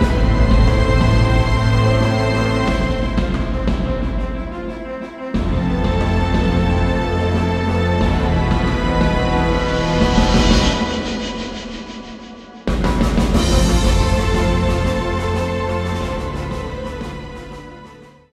you